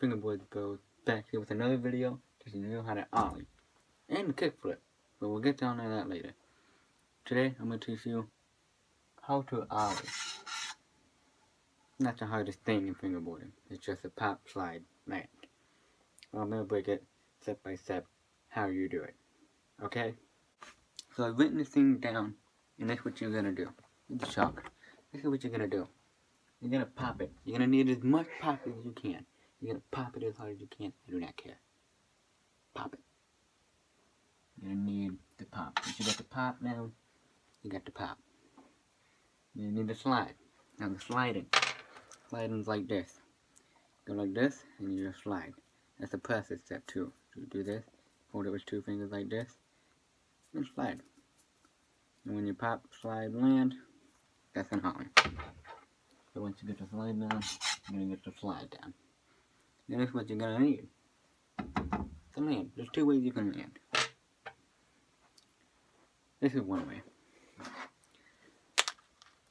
Fingerboard goes back here with another video to you know how to ollie and kickflip. But we'll get down to that later. Today I'm going to teach you how to ollie. Not the hardest thing in fingerboarding. It's just a pop, slide, land. I'm going to break it step by step how you do it. Okay? So I've written this thing down and that's what you're going to do. With the chalk. This is what you're going to do. You're to pop it. You're to need as much pop as you can. You're to pop it as hard as you can. I do not care. Pop it. You're to need the pop. Once you got the pop now, you got the pop. You need the slide. Now the sliding. Sliding's like this. Go like this, and you just slide. That's the process step too. You do this, hold it with two fingers like this, and slide. And when you pop, slide, land, that's an ollie. So once you get the slide down, you're gonna get the slide down. Then that's what you're gonna need. To land. There's two ways you can land. This is one way.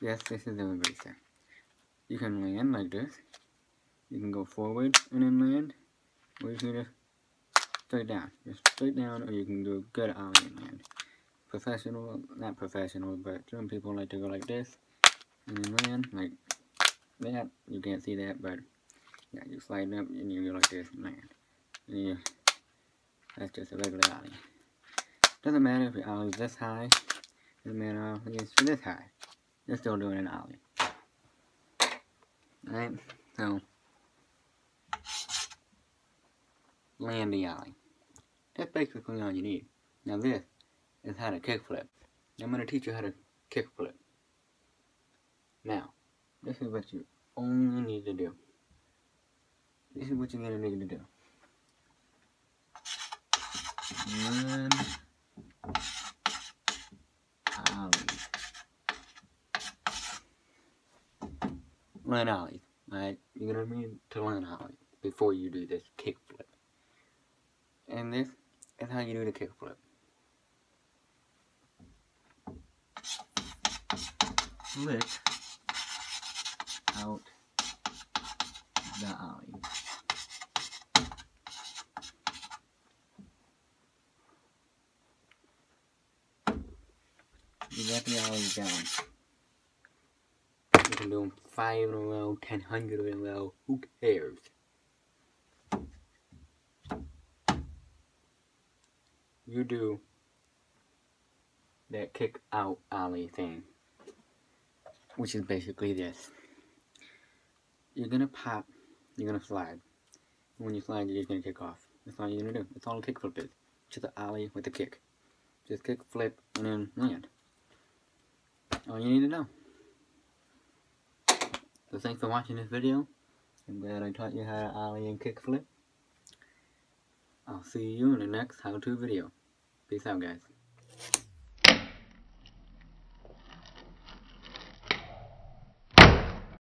Yes, this is the eraser. You can land like this. You can go forward and then land. Or you can just straight down. Just straight down or you can do a good ollie and land. Professional, not professional, but some people like to go like this. And then land like that. You can't see that, but yeah, you slide up and you go like this you, that's just a regular ollie. Doesn't matter if your ollie is this high. Doesn't matter if it's this high. You're still doing an ollie. Alright, so land the ollie. That's basically all you need. Now this is how to kickflip. I'm going to teach you how to kickflip. Now, this is what you only need to do. This is what you're to need to do. One. Learn ollie. Alright, you're to need to learn ollie before you do this kickflip. And this is how you do the kickflip. Flip out the ollie. You got the ollie down. You can do them five in a row, ten hundred in a row. Who cares? You do that kick out ollie thing, which is basically this. You're gonna pop, you're gonna slide. When you slide, you're just gonna kick off. That's all you're gonna do. That's all a kickflip is. To the ollie with a kick. Just kick, flip, and then land. All you need to know. So thanks for watching this video. I'm glad I taught you how to ollie and kickflip. I'll see you in the next how-to video. Peace out, guys.